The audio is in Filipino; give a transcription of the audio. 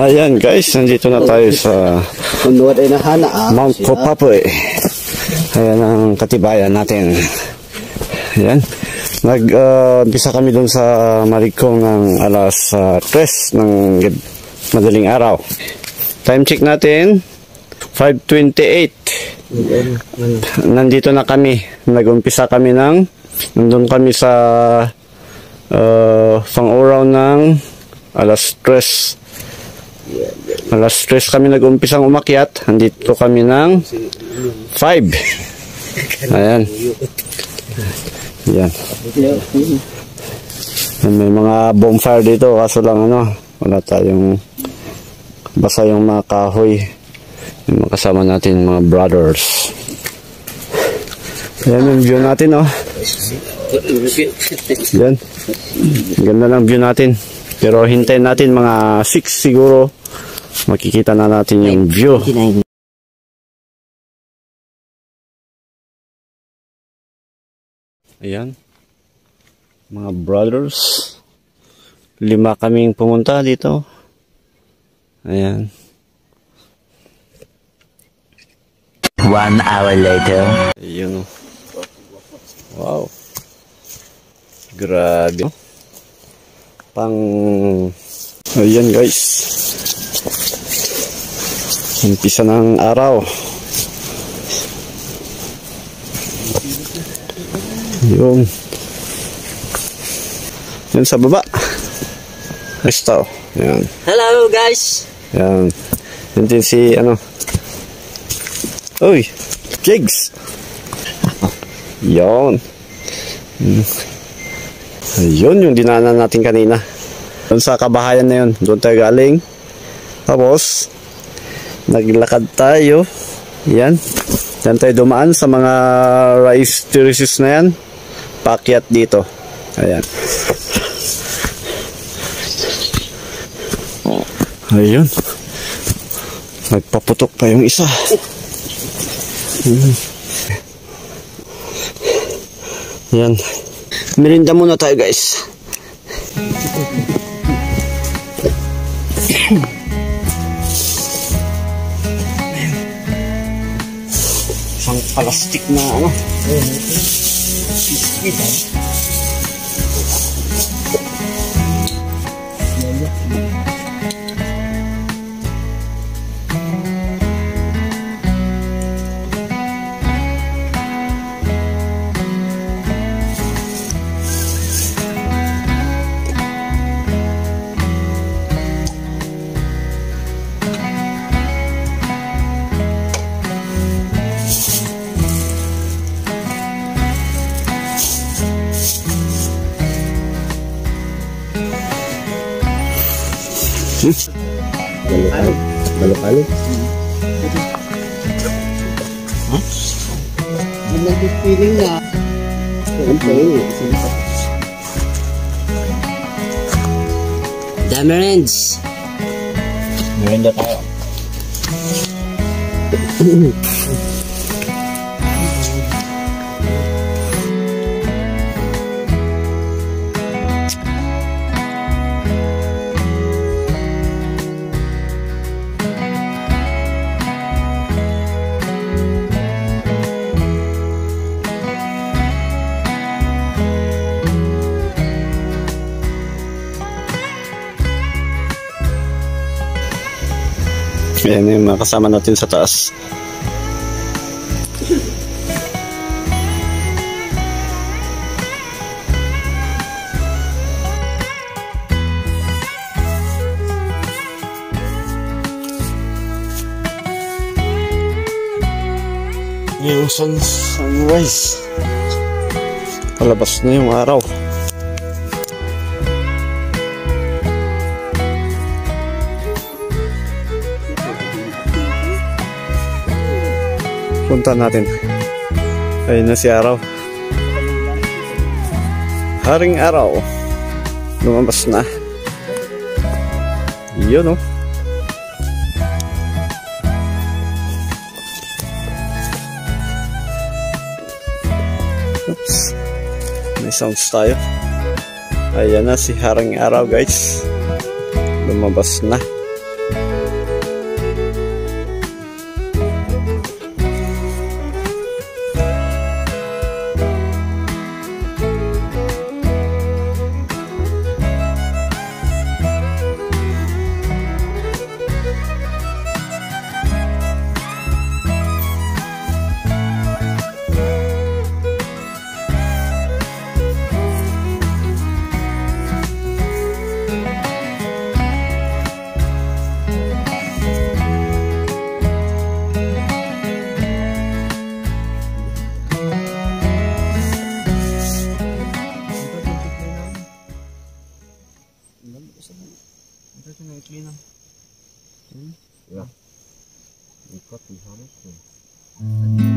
Ayan guys, nandito na tayo sa ay nahana ah. Mount Kopapoy. Ayan ang katibayan natin. Ayan. Nag-umpisa kami dun sa Marikong ng alas uh, 3 ng madaling araw. Time check natin, 5.28. Nandito na kami. Nag-umpisa kami ng, nandun kami sa uh, pang-uraw ng alas 3 Alas 3 kami nag-umpisang umakyat. Andito kami ng 5. Ayan. Yan. May mga bonfire dito. Kaso lang ano, wala tayong basa yung mga kahoy. Yung mga kasama natin, mga brothers. Ayan yung view natin, oh. Yan. Ganda ng view natin. Pero hintayin natin mga 6 siguro makikita na natin yung view. Ayan. Mga brothers. Lima kaming pumunta dito. Ayan. One hour later. Ayun. oh. Wow. Grabe. Pang... Ayan guys. Umpisa ng araw. Yung... Yan sa baba. Resto. Yan. Hello guys. Yan. Yan din si ano. Uy! Jigs! Yon. Ayun yung dinaanan natin kanina. Doon sa kabahayan na yun. Doon tayo galing. Tapos, naglakad tayo. Yan. Yan tayo dumaan sa mga rice terraces na yan. Pakyat dito. Ayan. Ayun. Nagpaputok pa yung isa. Hmm. Yan. Merinda muna tayo guys. Isang plastic na ano. Balokalo. Balokalo. Ang nag-feeling na. Damerens. Merinda tayo. Ayan yung mga kasama natin sa taas. Yung sun sunrise. Palabas na yung araw. Punta natin. Ayun na si Araw. Haring Araw. Lumabas na. Yun oh. Oops. May sounds tayo. Ayan na si Haring Araw guys. Lumabas na. you've got the hammer